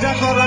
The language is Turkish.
Declaration.